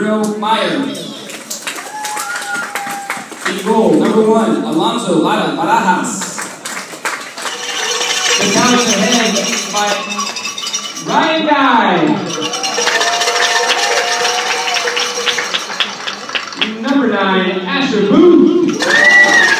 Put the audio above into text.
Meyer. In goal, number one, Alonso Lara Barajas. The count ahead by Ryan Guy. Number nine, Asher Booth.